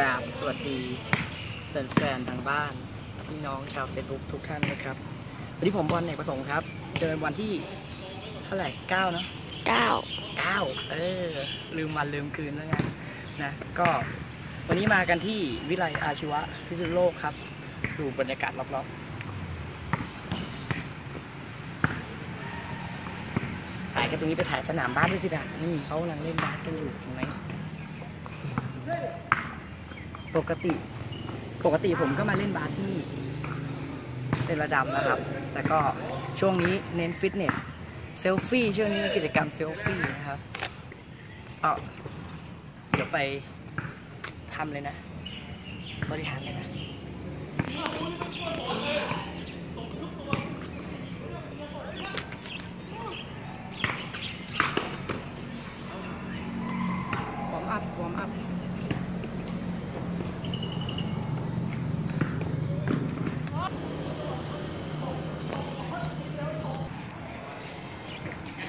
กราบสวัสดีแฟนๆทางบ้าน พี่น้องชาวเฟซบุ๊กทุกท่านนะครับวันนี้ผมบอลอเนกประสงค์ครับ เจอวันที่เท่าไหร่เก้าเนาะเก้าเก้าเออ ลืมวันลืมคืนแล้วไงนะ ก็วันนี้มากันที่วิทยาลัยอาชีวะพิษณุโลกครับ ดูบรรยากาศรอบๆถ่ายกันตรงนี้ไปถ่ายสนามบาสด้วยสิดานี่เขากำลังเล่นบาสกันอยู่เห็นไหม ปกติ ปกติผมก็มาเล่นบาสที่นี่ เป็นประจำนะครับ แต่ก็ช่วงนี้เน้นฟิตเนสเซลฟี่ช่วงนี้มีกิจกรรมเซลฟี่นะครับก็เดี๋ยวไปทำเลยนะ บริหารเลยนะ warm up warm up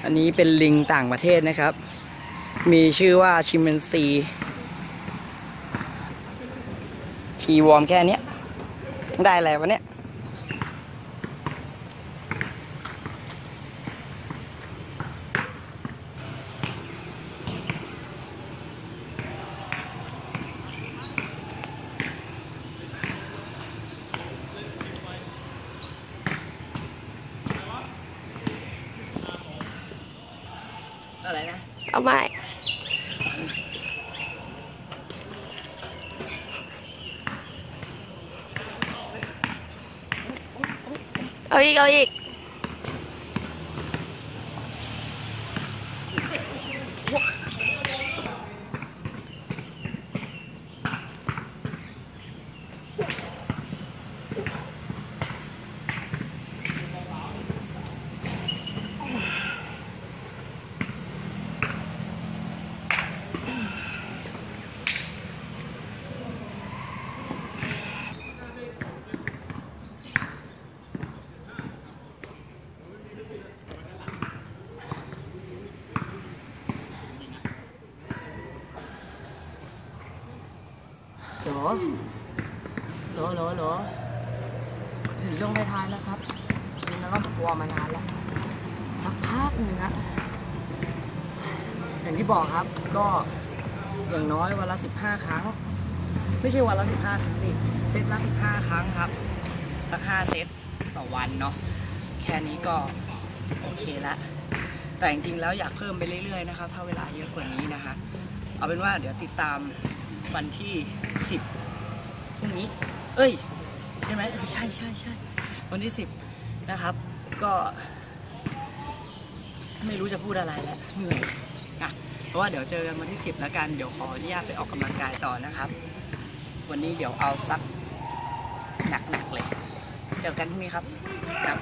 อันนี้เป็นลิงต่างประเทศนะครับ มีชื่อว่าชิมแปนซีที warm แค่เนี้ยได้อะไรวะเนี่ย อะไรนะ เอาไม่เอาอีก เอาอีก หรอหรอหรอรอถึงช่วงท้ายแล้วครับจริงๆแล้วก็วอร์มมานานแล้ว สักพักหนึ่งนะอย่างที่บอกครับก็อย่างน้อยวันละสิบห้าครั้ง ไม่ใช่วันละสิบห้าครั้งดิเซตละสิบห้าครั้งครับ สักห้าเซตต่อวันเนาะแค่นี้ก็โอเคละแต่จริงๆแล้วอยากเพิ่มไปเรื่อยๆนะครับถ้าเวลาเยอะกว่านี้นะคะ เอาเป็นว่าเดี๋ยวติดตาม วันที่สิบพรุ่งนี้ เอ้ย ใช่ไหมใช่ใช่ใช่วันที่สิบนะครับ ก็ไม่รู้จะพูดอะไรแล้วเหนื่อยนะเพราะว่าเดี๋ยวเจอกันวันที่สิบแล้วกัน เดี๋ยวขออนุญาตไปออกกำลังกายต่อนะครับ วันนี้เดี๋ยวเอาสักหนักๆเลย เจอกันพรุ่งนี้ครับครับ